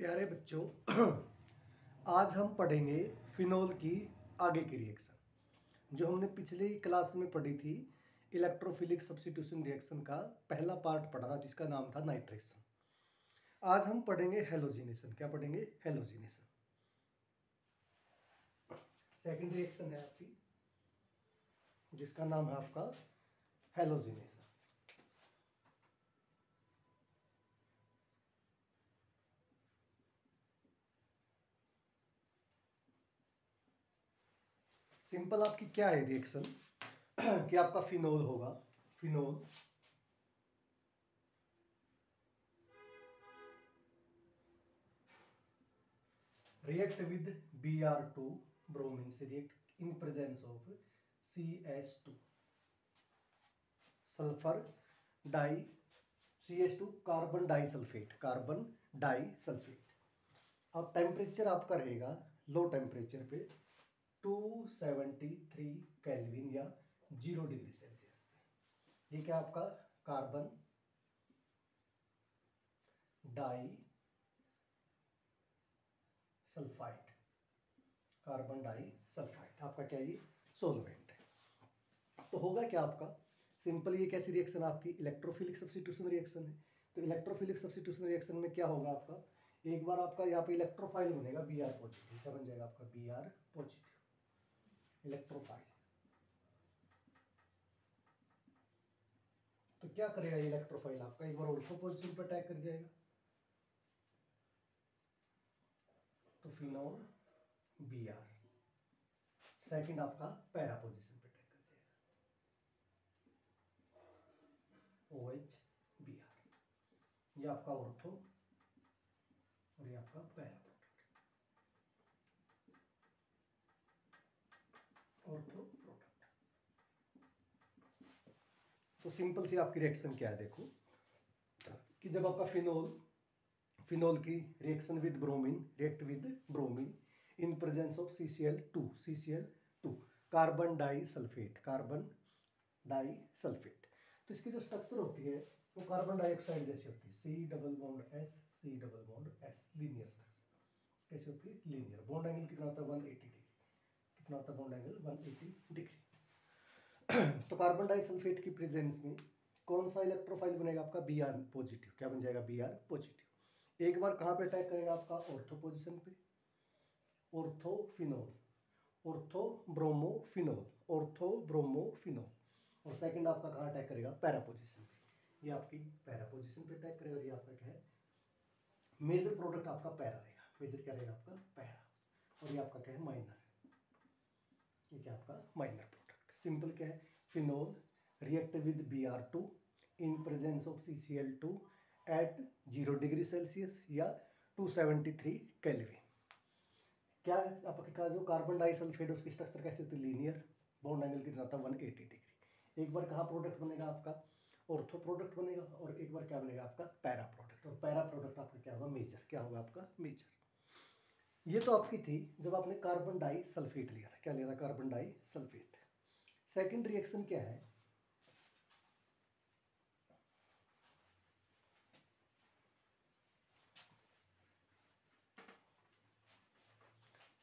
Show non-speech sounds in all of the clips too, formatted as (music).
प्यारे बच्चों, (clears throat) आज हम पढ़ेंगे फिनोल की आगे की रिएक्शन जो हमने पिछली क्लास में पढ़ी थी इलेक्ट्रोफिलिक सब्सिट्यूशन रिएक्शन का पहला पार्ट पढ़ा था, जिसका नाम था नाइट्रेशन आज हम पढ़ेंगे हेलोजिनेशन क्या पढ़ेंगे? हेलोजिनेशन सेकंड रिएक्शन है आपकी, जिसका नाम है आपका हेलोजिनेशन सिंपल आपकी क्या है रिएक्शन (clears throat) कि आपका फिनोल होगा। Phenol react with Br2 bromine से react in presence of CH2 sulphur di CH2 carbon disulphate carbon disulphate अब टेम्परेचर आपका रहेगा लो टेम्परेचर पे। 273 केल्विन या ज़ीरो डिग्री सेल्सियस पे। ये क्या आपका carbon? Die sulphide. Carbon disulphide. आपका क्या ये? सोलवेंट है। तो होगा क्या आपका? सिंपल ये कैसी रिएक्शन आपकी? इलेक्ट्रोफिलिक सब्सिट्यूशन रिएक्शन है। तो इलेक्ट्रोफिलिक सब्सिट्यूशन रिएक्शन में क्या होगा आपका? एक बार आपका यहाँ पे इलेक्ट्रोफाइल बनेगा बी आर पॉजिटिव क्या बन जाएगा आपका? बी आर पॉजिटिव इलेक्ट्रोफाइल तो क्या करेगा इलेक्ट्रोफाइल आपका? एक बार ऑल्फो पोजिशन पर अटैक कर जाएगा। तो फिनोल बी आर सेकेंड आपका पैरा पोजिशन पे अटैक कर जाएगा। ओ एच बी आर ये आपका ऑर्थो और ये आपका पैरा ऑर्थो प्रोडक्ट तो सिंपल सी आपकी रिएक्शन क्या है देखो? कि जब आपका फिनोल फिनोल की reaction with bromine react with bromine in presence of C C L two C C L two carbon disulphate carbon disulphate तो इसकी जो स्ट्रक्चर होती है, वो कार्बन डाइऑक्साइड जैसी होती है। C double bond S C double bond S linear structure कैसे होती है? लीनियर बॉन्ड एंगल कितना होता है? वन एटी डिग्री कितना होता है? बॉन्ड एंगल 180 डिग्री तो कार्बन डाइसल्फेट की प्रेजेंस में कौन सा इलेक्ट्रोफाइल बनेगा आपका? बी आर पॉजिटिव क्या बन जाएगा? बी आर पॉजिटिव एक बार कहाँ पे अटैक करेगा आपका? ऑर्थो पोजिशन पे. Orthophenol ortho bromophenol ortho bromophenol और सेकंड आपका कहाँ अटैक करेगा? पैरा पोजिशन पे. ये आपकी पैरा पोजिशन पे अटैक करेगा ये आपका क्या है? मेजर प्रोडक्ट आपका पैरा रहेगा. मेजर क्या रहेगा आपका? पैरा और ये आपका क्या है? माइनर ये क्या आपका? माइनर सिंपल क्या है? Phenol react with B R two in presence of C C L two at zero degree Celsius या टू सेवेंटी थ्री कैलविन क्या है? आपका जो कार्बन डाइसल्फेट उसकी स्ट्रक्चर कैसे होती है? लीनियर बॉन्ड एंगल कितना था? एटी डिग्री एक बार कहाँ प्रोडक्ट बनेगा आपका? ऑर्थो प्रोडक्ट बनेगा और एक बार क्या बनेगा आपका? पैरा प्रोडक्ट और पैरा प्रोडक्ट आपका क्या होगा? मेजर क्या होगा आपका? मेजर ये तो आपकी थी जब आपने कार्बन डाई सल्फेट लिया था। क्या लिया था? Carbon disulphate second reaction क्या है?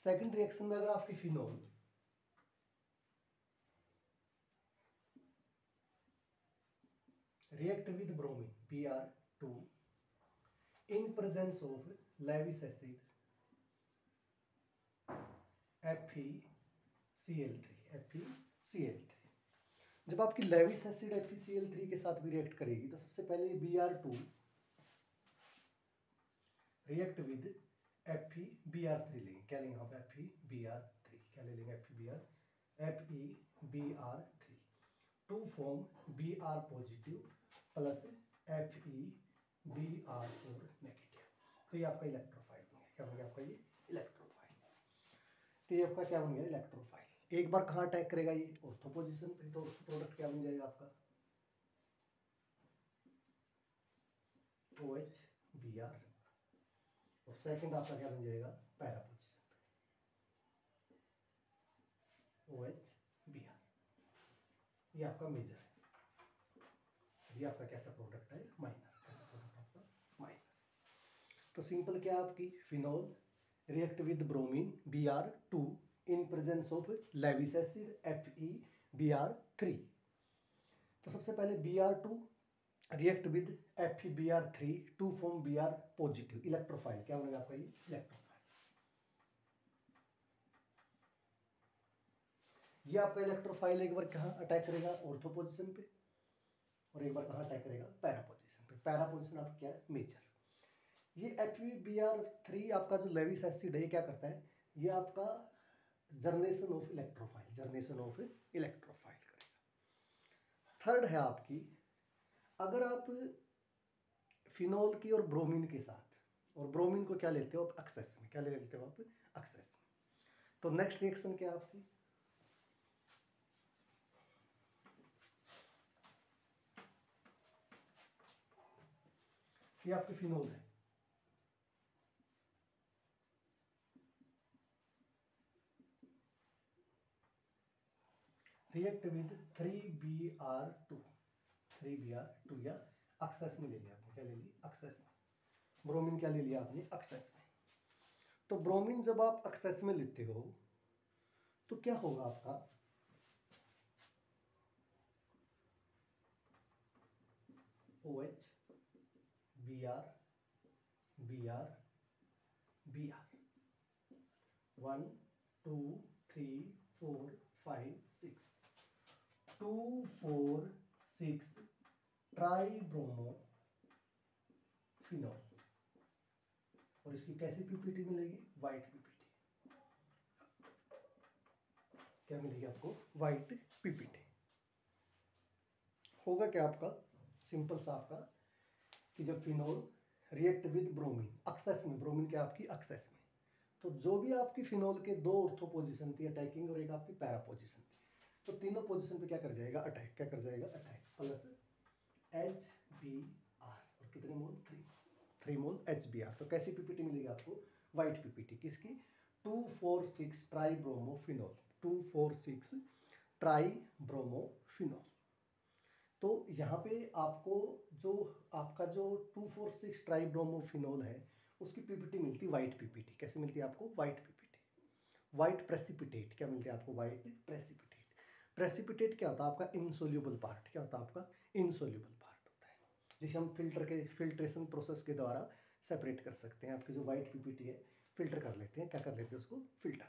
सेकंड रिएक्शन में अगर आपकी phenol react with bromine P R two in presence of Lewis acid F C L three F जब आपकी लेविस एसिड FeCl3 के साथ भी रिएक्ट करेगी तो सबसे पहले B R two react with F E B R three लेंगे। क्या लेंगे यहाँ पे F E B R three क्या ले लेंगे F E B R F E B R three to form B R positive plus F E B R four negative तो ये आपका इलेक्ट्रोफाइल बन गया। क्या बन गया आपका ये? इलेक्ट्रोफाइल तो ये आपका क्या बन गया? इलेक्ट्रोफाइल एक बार कहाँ अटैक करेगा ये? ऑर्थो पोजिशन पे तो प्रोडक्ट क्या बन जाएगा आपका? ओ एच बी आर और सेकंड आपका क्या बन जाएगा? Para position O H B R ये आपका मेजर है। ये आपका कैसा प्रोडक्ट है? माइनर कैसा प्रोडक्ट आपका? माइनर तो सिंपल क्या आपकी? Phenol react with bromine B R two in presence of Lewis acid F E B R three तो सबसे पहले B R two react with F E B R three to form B R positive electrophile क्या बनेगा आपका ये? Electrophile ये आपका electrophile एक बार कहाँ अटैक करेगा? ऑर्थो पोजिशन पे। और एक बार कहाँ अटैक करेगा? पैरा पोजिशन पे। पैरा पोजिशन आपका क्या है? मेजर ये एफ़ बी आर थ्री आपका जो लेविस एसिड है क्या करता है? ये आपका generation of electrophile, generation of electrophile करेगा। थर्ड है आपकी, अगर आप फिनोल की और ब्रोमीन के साथ, और ब्रोमीन को क्या लेते हो आप? एक्सेस में। क्या ले लेते हो आप? एक्सेस में। तो नेक्स्ट रिएक्शन क्या आपकी? ये आपकी फिनोल है। React with three B R two three B R two या अक्सेस में ले लिया आपने, क्या ले लिया अक्सेस में। ब्रोमीन क्या ले लिया आपने? अक्सेस में। तो ब्रोमीन जब आप अक्सेस में लेते हो तो क्या होगा आपका? O H B R B R B R one two three four five six two four six tribromophenol और इसकी कैसी पीपीटी मिलेगी? वाइट पीपीटी क्या मिलेगी आपको? वाइट पीपीटी होगा क्या आपका? सिंपल सा आपका कि जब phenol react with bromine excess में ब्रोमीन क्या आपकी? एक्सेस में. तो जो भी आपकी फिनोल के दो ऑर्थो पोजीशन थी अटैकिंग और एक आपकी पैरा पोजीशन थी. तो तीनों पोजीशन पे क्या कर जाएगा? अटैक क्या कर जाएगा? Attack plus H B R और कितने mole? Three three mole H B R तो कैसी पीपीटी मिलेगी आपको? वाइट पीपीटी किसकी two four six tribromophenol two four six tribromophenol तो यहाँ पे आपको जो, आपका जो two four six tri tribromophenol है, उसकी पीपीटी मिलती वाइट पीपीटी कैसे मिलती है आपको वाइट पीपीटी वाइट प्रेसिपिटेट क्या मिलती है आपको? वाइट प्रेसिपिटेट प्रेसिपिटेट क्या होता है? आपका इनसोल्यूबल पार्ट क्या होता है? आपका इनसोल्यूबल पार्ट होता है। जिसे हम फ़िल्टर के फिल्ट्रेशन प्रोसेस के द्वारा सेपरेट कर सकते हैं। आपकी जो वाइट पीपीटी है फ़िल्टर कर लेते हैं। क्या कर लेते हैं उसको? फ़िल्टर